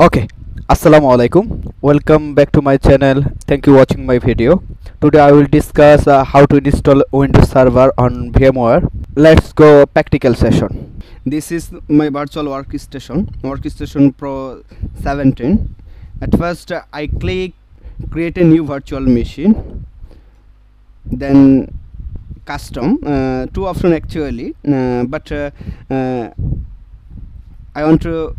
okay assalamu alaikum. Welcome back to my channel. Thank you watching my video. Today i will discuss uh, how to install windows server on vmware. Let's go practical session. This is my virtual workstation workstation pro 17 at first uh, i click create a new virtual machine then custom uh, two option actually uh, but uh, uh, i want to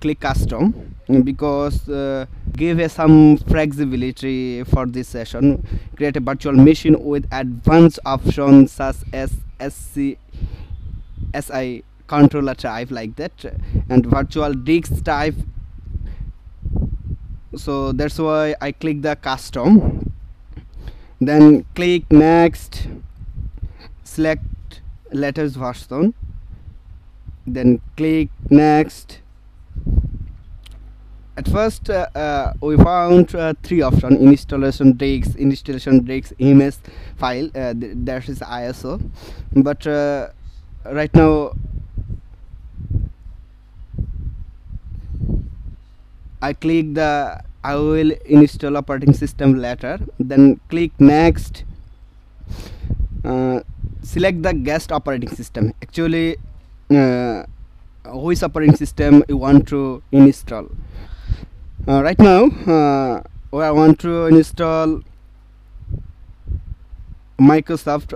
click custom because uh, give a some flexibility for this session. Create a virtual machine with advanced options such as sc si controller type like that and virtual disk type. So that's why i click the custom. Then click next select letters version. Then click next at first uh, uh, we found uh, three options installation disk installation disk image file uh, th that is iso but uh, right now i click the i will install operating system later then click next. Uh, select the guest operating system. Actually which operating system you want to install uh, right now uh, I want to install Microsoft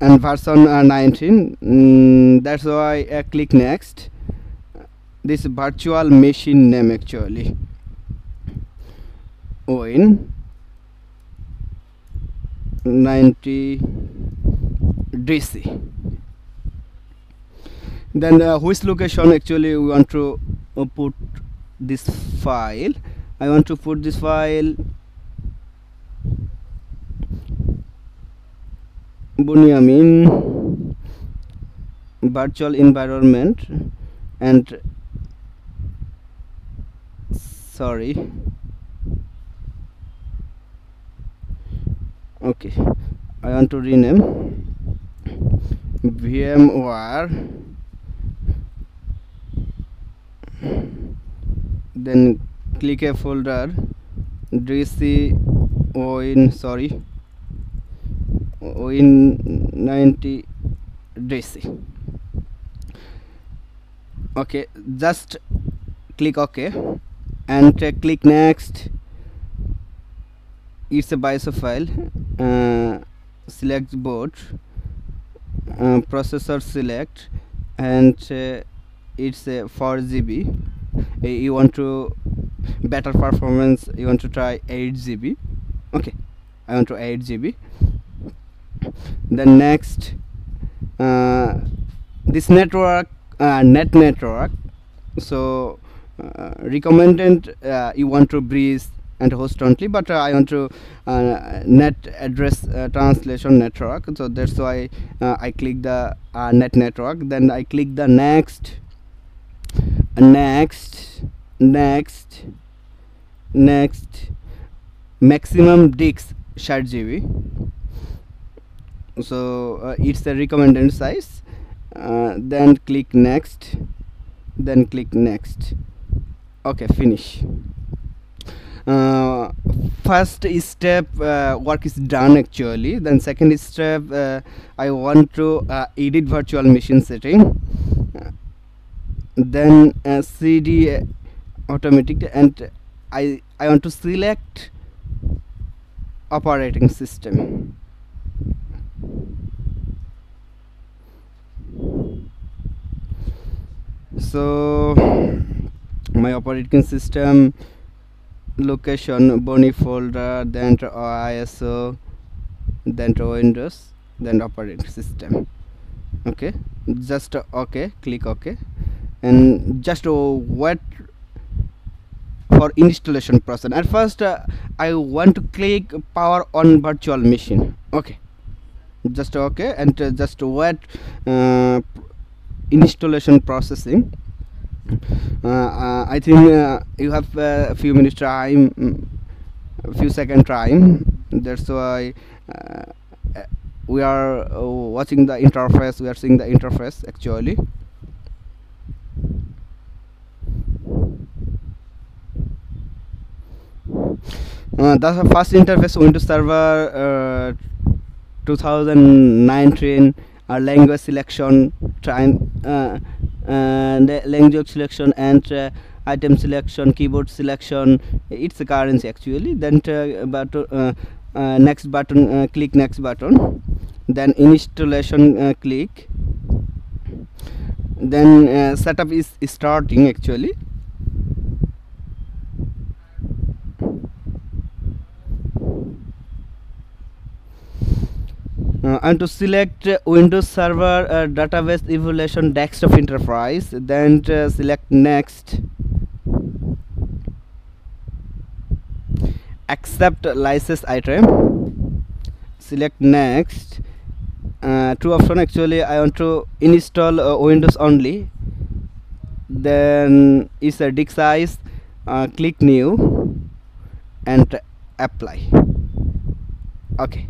and version uh, 19 mm, that's why I click next. This virtual machine name actually. Win. 90 DC then uh, which location actually we want to uh, put this file. I want to put this file Boni Yeamin virtual environment and sorry. Okay. I want to rename VMware then click a folder dc win sorry win 90 dc okay just click ok and uh, click next it's a BIOS file. Uh, select board uh, processor select and uh, it's a 4 GB you want to better performance you want to try 8 GB okay I want to 8 GB then next uh, this network uh, NAT network so uh, recommended uh, you want to bridged and host only but uh, I want to uh, net address translation network. So that's why I click the NAT network. Then I click the next next next next. Maximum disk share GB so uh, it's the recommended size. Uh, then click next. Then click next. Okay finish. Uh, first step uh, work is done actually. Then second step uh, I want to uh, edit virtual machine setting then uh, cd automatic and i i want to select operating system. So my operating system location boni folder then to iso then to windows then operating system. Okay? Just uh, okay click ok and just uh, wait for installation process. At first uh, I want to click power on virtual machine. Okay. Just okay and uh, just wait uh, installation processing. Uh, uh, I think you have a few minutes time a few second time. That's why we are watching the interface. We are seeing the interface actually the first interface Windows Server uh, 2019 uh, language selection time uh, language selection and uh, item selection keyboard selection it's a currency actually. Then uh, but uh, uh, next button uh, click next button. Then installation uh, click. Then uh, setup is starting actually and to select uh, Windows Server uh, Database Evaluation Desktop Enterprise then uh, select next. Accept license item. Select next. Uh, two option actually I want to install uh, Windows only. Then is a disk size uh, click new. And apply. Okay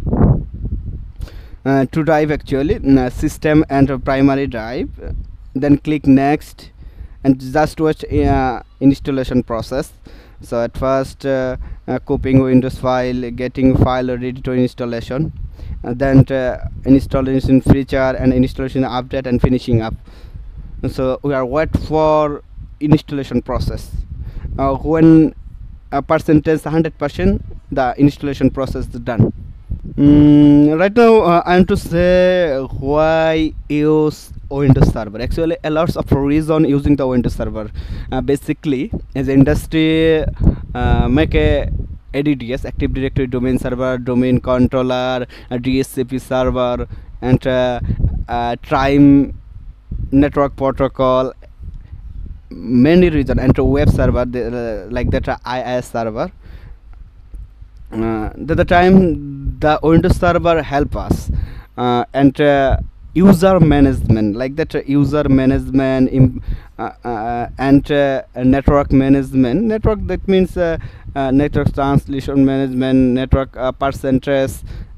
uh, to drive actually uh, system and primary drive. Then click next and just watch uh, installation process. So at first uh, uh, copying windows file getting file ready to installation. And then uh, installation feature and installation update and finishing up. So we are wait for installation process. Uh, when a percentage 100 percent the installation process is done Mm, right now uh, I am to say why use Windows Server. Actually, a lots of reason using the Windows Server. Uh, basically, as industry uh, make a ADDS Active Directory Domain Server, Domain Controller, a DHCP server, and uh, uh, Trime Network Protocol. Many reason and web server uh, like that uh, IIS server. Uh, at the time the windows server help us uh, and uh, user management like that uh, user management uh, uh, and network management. Network that means network translation management network percentage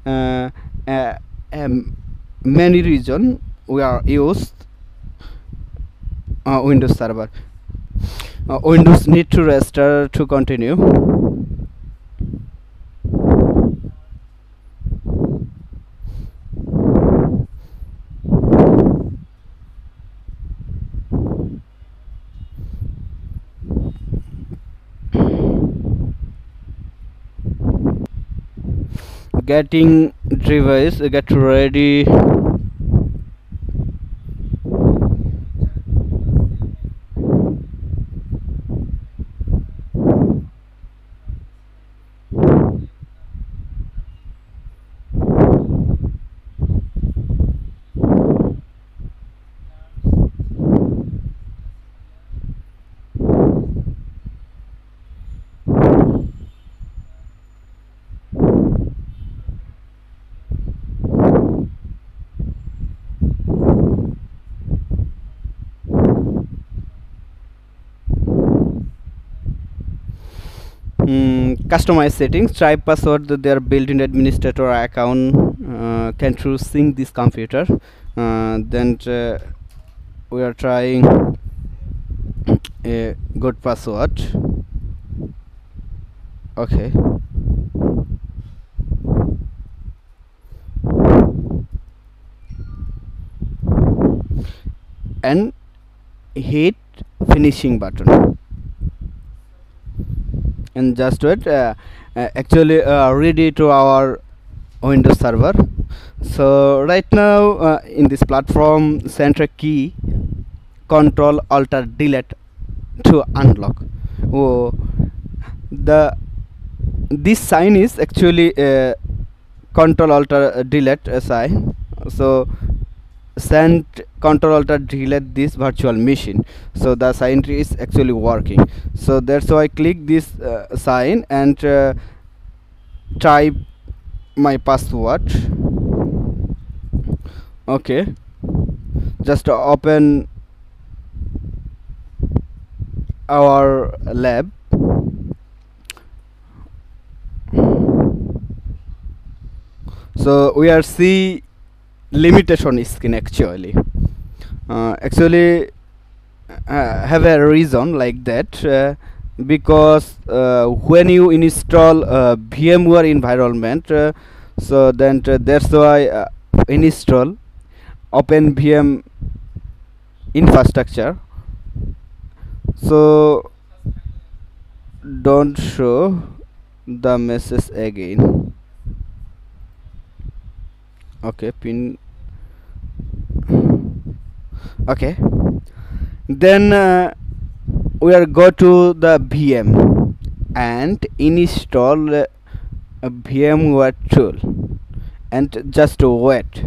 um, many region we are used windows server. Windows need to restore to continue getting device get ready mm, customize settings type password their built-in administrator account uh, can through sync this computer uh, then uh, we are trying a good password. Okay. And hit finishing button and just wait uh, uh, actually uh, ready to our windows server. So right now uh, in this platform center key control alt delete to unlock. Oh the this sign is actually control alt delete sign so send control alt delete this virtual machine. So the sign tree is actually working. So that's why I click this uh, sign and uh, type my password. Okay. Just open our lab. So we are see limitation skin actually. Uh, actually uh, have a reason like that uh, because uh, when you install VMware environment uh, so then uh, that's why install OpenVM infrastructure. So don't show the message again. Okay pin okay. Then uh, we are go to the VM and install uh, a VMware tool and just wait.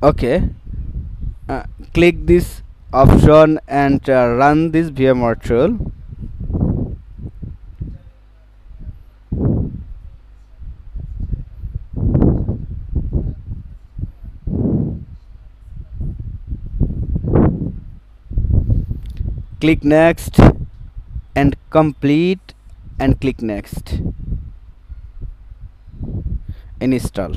Okay. Uh, click this option and uh, run this VMware tool click next and complete and click next. Install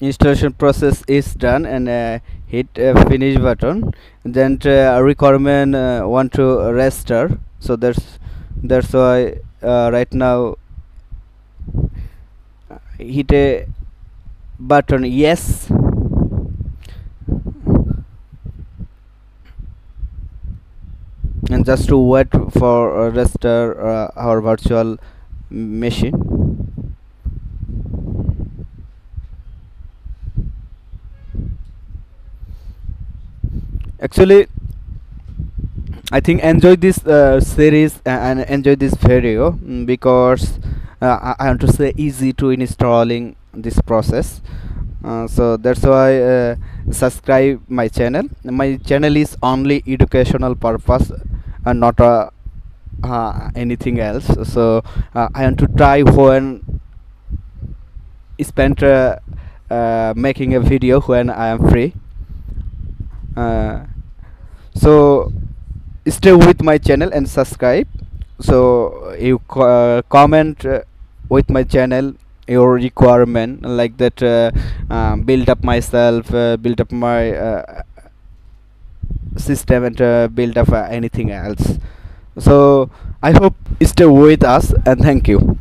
installation process is done and uh, hit uh, finish button. Then uh, requirement uh, want to restart so that's that's why uh, right now hit a button yes. And just to wait for uh, uh, our virtual machine actually I think enjoy this uh, series and enjoy this video mm, because uh, I want to say easy to installing this process. Uh, so that's why uh, subscribe my channel. My channel is only educational purpose and not uh, uh, anything else. So I want to try when spend making a video when I am free. Uh, so stay with my channel and subscribe. So you uh, comment uh, with my channel your requirement like that uh, um, build up myself uh, build up my uh, system and uh, build up anything else. So i hope stay with us and thank you